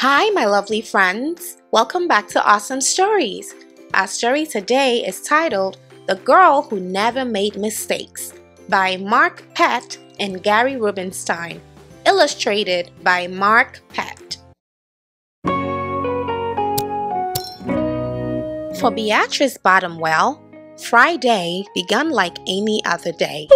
Hi, my lovely friends. Welcome back to Awesome Stories. Our story today is titled The Girl Who Never Made Mistakes by Mark Pett and Gary Rubinstein, illustrated by Mark Pett. For Beatrice Bottomwell, Friday began like any other day.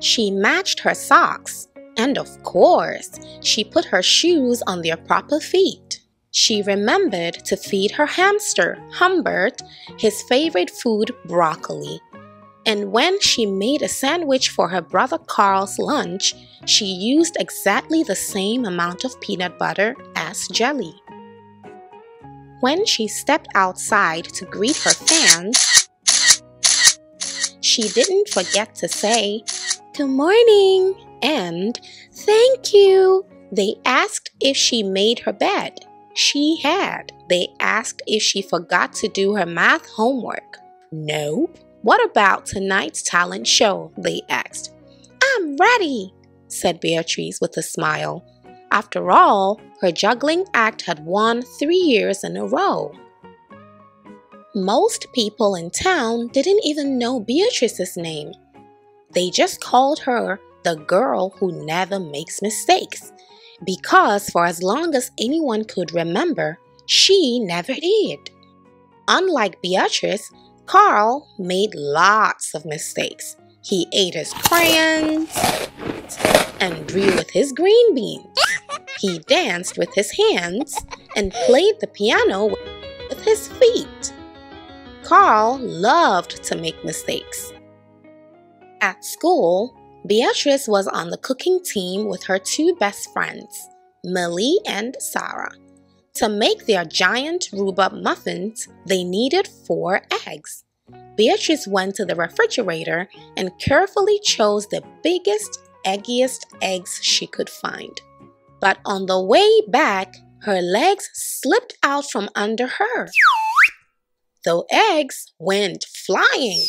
She matched her socks, and of course, she put her shoes on their proper feet. She remembered to feed her hamster, Humbert, his favorite food, broccoli. And when she made a sandwich for her brother Carl's lunch, she used exactly the same amount of peanut butter as jelly. When she stepped outside to greet her fans, she didn't forget to say, Good morning and Thank you. They asked if she made her bed. She had. They asked if she forgot to do her math homework. No. What about tonight's talent show? They asked. I'm ready, said Beatrice with a smile. After all, her juggling act had won three years in a row. Most people in town didn't even know Beatrice's name. They just called her the girl who never makes mistakes. Because for as long as anyone could remember, she never did. Unlike Beatrice, Carl made lots of mistakes. He ate his crayons and drew with his green beans. He danced with his hands and played the piano with his feet. Carl loved to make mistakes. At school, Beatrice was on the cooking team with her two best friends, Millie and Sarah. To make their giant rhubarb muffins, they needed four eggs. Beatrice went to the refrigerator and carefully chose the biggest, eggiest eggs she could find. But on the way back, her legs slipped out from under her. The eggs went flying.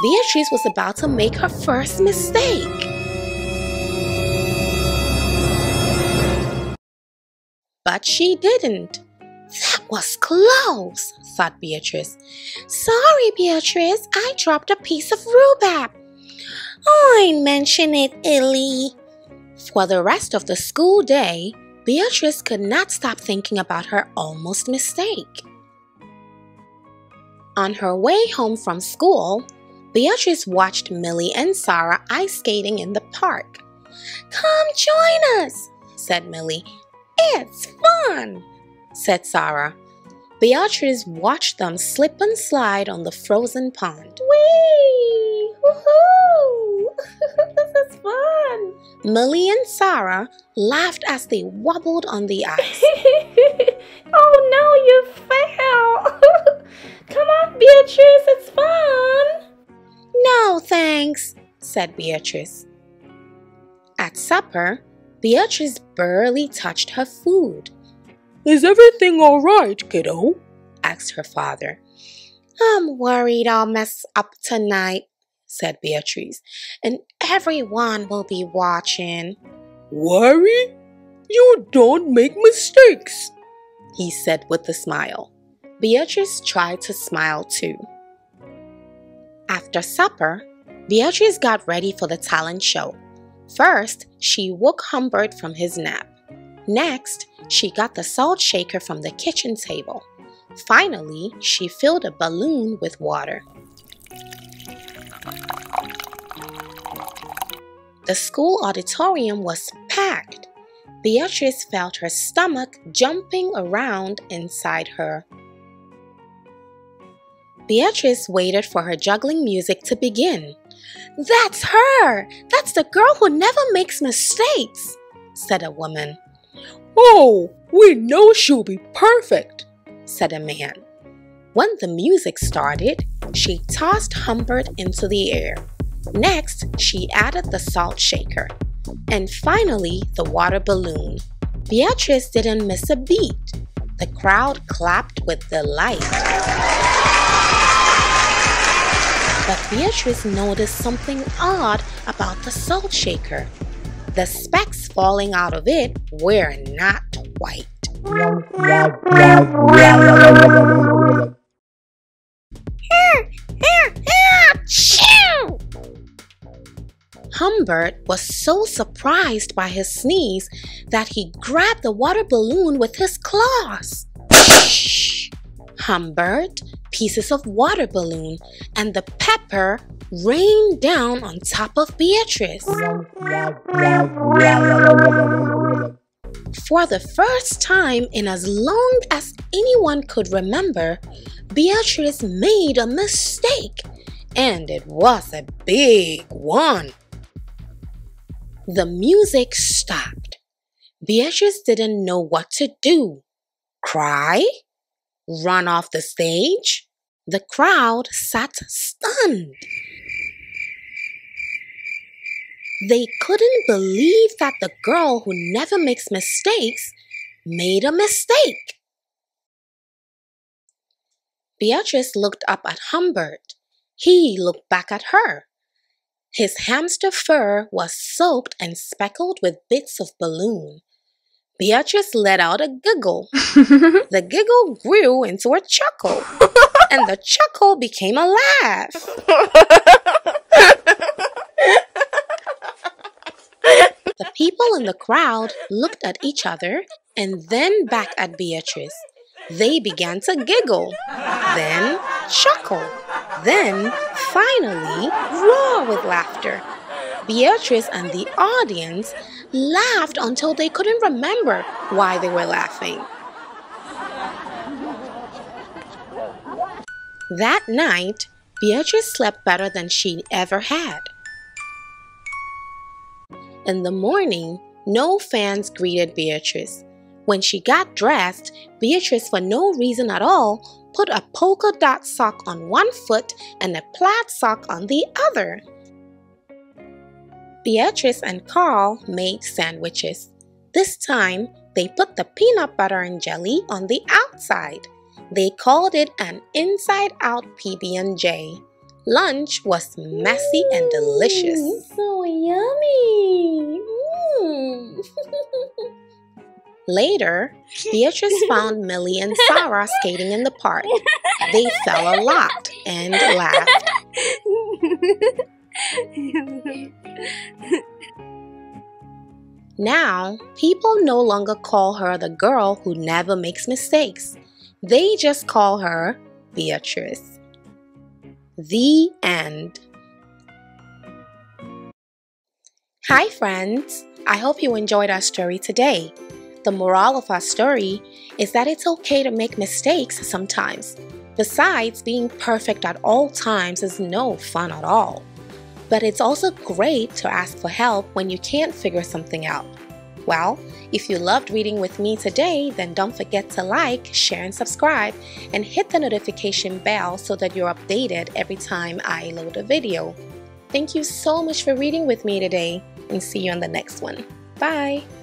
Beatrice was about to make her first mistake. But she didn't. That was close, thought Beatrice. Sorry, Beatrice, I dropped a piece of rhubarb. I mention it, Millie. For the rest of the school day, Beatrice could not stop thinking about her almost mistake. On her way home from school, Beatrice watched Millie and Sarah ice skating in the park. Come join us, said Millie. It's fun, said Sarah. Beatrice watched them slip and slide on the frozen pond. Whee! Woohoo! this is fun! Millie and Sarah laughed as they wobbled on the ice. oh no, you fell! Come on, Beatrice, it's fun! No, thanks, said Beatrice. At supper, Beatrice barely touched her food. Is everything all right, kiddo? asked her father. I'm worried I'll mess up tonight, said Beatrice, and everyone will be watching. Worry? You don't make mistakes, he said with a smile. Beatrice tried to smile too. After supper, Beatrice got ready for the talent show. First, she woke Humbert from his nap. Next, she got the salt shaker from the kitchen table. Finally, she filled a balloon with water. The school auditorium was packed. Beatrice felt her stomach jumping around inside her. Beatrice waited for her juggling music to begin. That's her! That's the girl who never makes mistakes, said a woman. Oh, we know she'll be perfect, said a man. When the music started, she tossed Humbert into the air. Next, she added the salt shaker. And finally, the water balloon. Beatrice didn't miss a beat. The crowd clapped with delight. But Beatrice noticed something odd about the salt shaker. The specks falling out of it were not white. Humbert was so surprised by his sneeze that he grabbed the water balloon with his claws. Shh! Humbert, pieces of water balloon, and the pepper rained down on top of Beatrice. For the first time in as long as anyone could remember, Beatrice made a mistake, and it was a big one. The music stopped. Beatrice didn't know what to do. Cry? Run off the stage? The crowd sat stunned. They couldn't believe that the girl who never makes mistakes made a mistake. Beatrice looked up at Humbert. He looked back at her. His hamster fur was soaked and speckled with bits of balloon. Beatrice let out a giggle. the giggle grew into a chuckle, and the chuckle became a laugh. the people in the crowd looked at each other and then back at Beatrice. They began to giggle, then chuckle, then finally roar with laughter. Beatrice and the audience laughed until they couldn't remember why they were laughing. That night, Beatrice slept better than she ever had. In the morning, no fans greeted Beatrice. When she got dressed, Beatrice, for no reason at all, put a polka dot sock on one foot and a plaid sock on the other. Beatrice and Carl made sandwiches. This time, they put the peanut butter and jelly on the outside. They called it an inside-out PB&J. Lunch was messy and delicious. Mm, so yummy. Mm. Later, Beatrice found Millie and Sarah skating in the park. They fell a lot and laughed. Now, people no longer call her the girl who never makes mistakes. They just call her Beatrice. The end. Hi, friends. I hope you enjoyed our story today. The moral of our story is that it's okay to make mistakes sometimes. Besides, being perfect at all times is no fun at all. But it's also great to ask for help when you can't figure something out. Well, if you loved reading with me today, then don't forget to like, share, and subscribe, and hit the notification bell so that you're updated every time I load a video. Thank you so much for reading with me today, and see you on the next one. Bye!